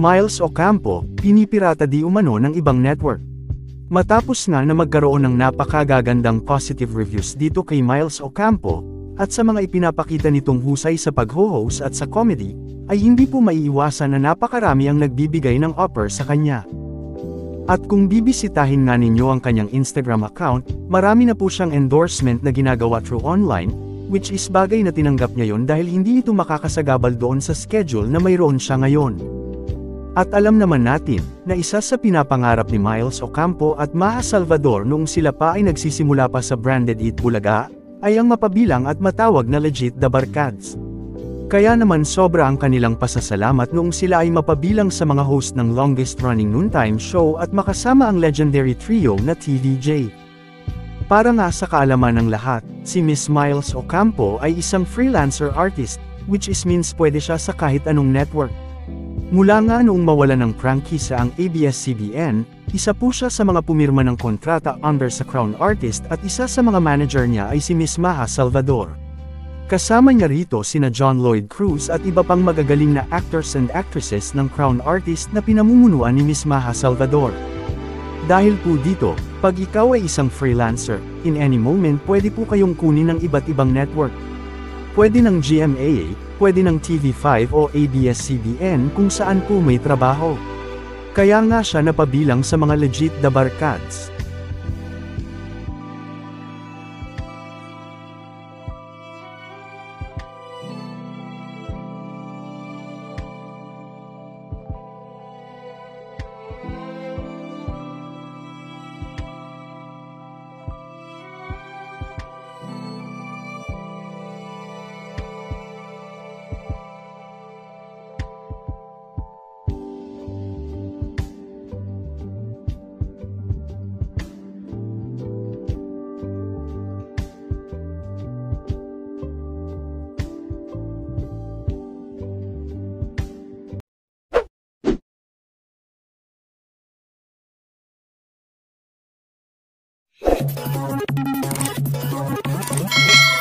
Miles Ocampo, pinipirata di umano ng ibang network. Matapos nga na magkaroon ng napakagagandang positive reviews dito kay Miles Ocampo, at sa mga ipinapakita nitong husay sa pag-host at sa comedy, ay hindi po maiiwasan na napakarami ang nagbibigay ng offer sa kanya. At kung bibisitahin nga ninyo ang kanyang Instagram account, marami na po siyang endorsement na ginagawa through online, which is bagay na tinanggap niya yon dahil hindi ito makakasagabal doon sa schedule na mayroon siya ngayon. At alam naman natin, na isa sa pinapangarap ni Miles Ocampo at Maha Salvador noong sila pa ay nagsisimula pa sa branded Eat Bulaga, ay ang mapabilang at matawag na legit the Barkads. Kaya naman sobra ang kanilang pasasalamat noong sila ay mapabilang sa mga host ng longest running noontime show at makasama ang legendary trio na TVJ. Para nga sa kaalaman ng lahat, si Miss Miles Ocampo ay isang freelancer artist, which is means pwede siya sa kahit anong network. Mula nga noong mawala ng prangkisa ang ABS-CBN, isa po siya sa mga pumirma ng kontrata under sa Crown Artist at isa sa mga manager niya ay si Miss Maha Salvador. Kasama niya rito sina John Lloyd Cruz at iba pang magagaling na actors and actresses ng Crown Artist na pinamumunuan ni Miss Maha Salvador. Dahil po dito, pag ikaw ay isang freelancer, in any moment pwede po kayong kunin ng iba't ibang network. Pwede ng GMA, pwede ng TV5 o ABS-CBN kung saan po may trabaho. Kaya nga siya napabilang sa mga legit the barkads. Thank you.